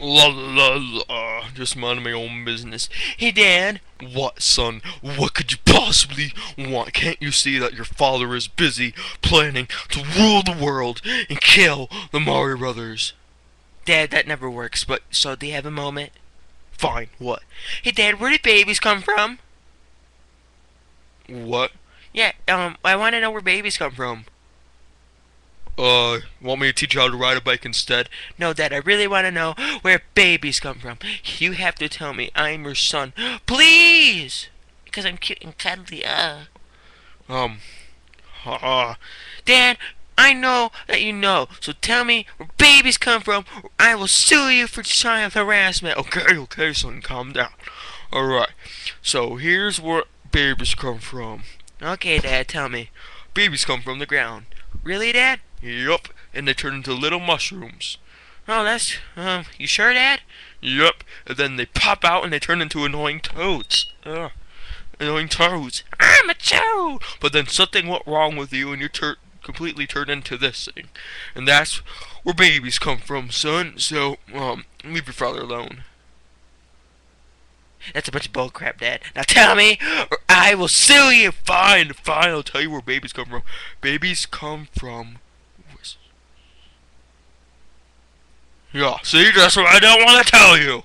La la la, just minding my own business. Hey, Dad. What, son? What could you possibly want? Can't you see that your father is busy planning to rule the world and kill the Mario Brothers? Dad, that never works, but so do you have a moment? Fine, what? Hey, Dad, where did babies come from? What? Yeah, um, I want to know where babies come from. Uh, want me to teach you how to ride a bike instead? No, Dad, I really want to know where babies come from. You have to tell me I'm your son. Please! Because I'm cute and cuddly, uh. Um, uh, Dad, I know that you know, so tell me where babies come from, or I will sue you for child harassment. okay, okay, son, calm down. Alright, so here's where babies come from. Okay, Dad, tell me. Babies come from the ground. Really, Dad? Yup, and they turn into little mushrooms. Oh, that's, um, you sure, Dad? Yup, and then they pop out and they turn into annoying toads. Ugh, annoying toads. I'm a toad! But then something went wrong with you and you tur- completely turned into this thing. And that's where babies come from, son. So, um, leave your father alone. That's a bunch of bullcrap, Dad. Now tell me, I will sue you! Fine, fine, I'll tell you where babies come from. Babies come from... Yeah, see, that's what I don't want to tell you.